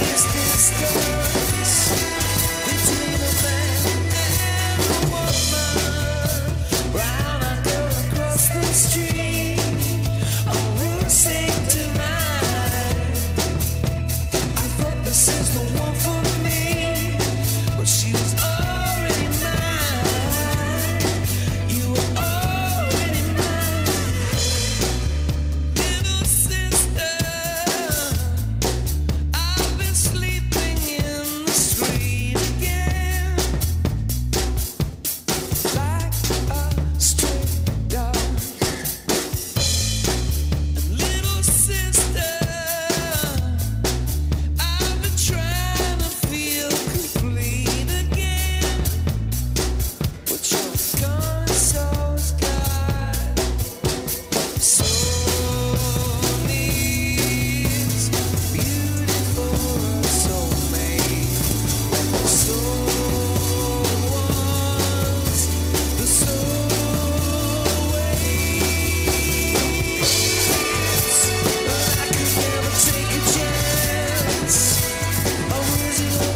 is this. Thank you.